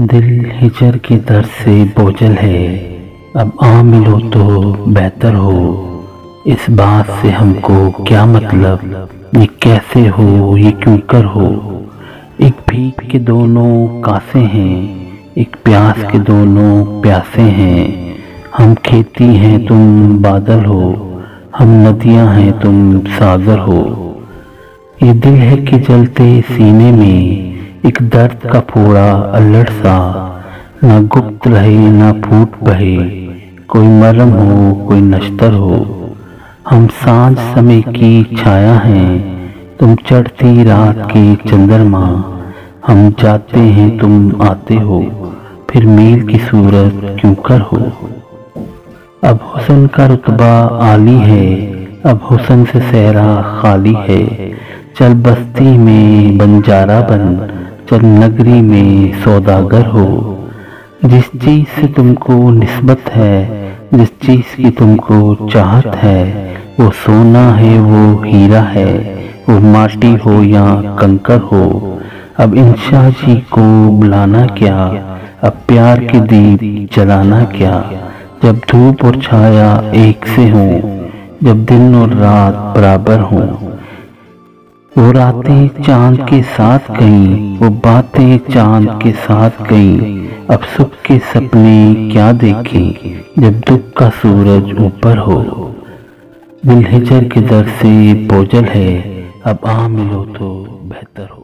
दिल हिजर के दर से बोझल है। अब आ मिलो तो बेहतर हो। इस बात से हमको क्या मतलब? ये कैसे हो? ये क्यों कर हो? एक भीख के दोनों कासे हैं, एक प्यास के दोनों प्यासे हैं। हम खेती हैं, तुम बादल हो। हम नदियाँ हैं, तुम सागर हो। ये दिल है कि जलते सीने में एक दर्द का फोड़ा अल्लड़ सा। न गुप्त रहे, न फूट बहे। कोई मरम हो, कोई नश्तर हो। हम साँझ समय की छाया हैं। तुम चढ़ती रात के चंद्रमा। हम जाते हैं, तुम आते हो। फिर मेल की सूरत क्यों कर हो? अब हुसन का रुतबा आली है। अब हुसन से सहरा खाली है। चल बस्ती में बंजारा बन। चल नगरी में सौदागर हो। जिस चीज़ से तुमको निस्बत है, जिस चीज़ की तुमको चाहत है, वो सोना है, वो हीरा है, वो माटी हो या कंकर हो। अब इंशा जी को बुलाना क्या? अब प्यार के दीप जलाना क्या? जब धूप और छाया एक से हो, जब दिन और रात बराबर हों वो रातें चाँद के साथ गई, वो बातें चाँद के साथ गईं। अब सुख के सपने क्या देखें, जब दुख का सूरज ऊपर हो। दिल हिजर के दर से बोझल है, अब आ मिलो तो बेहतर हो।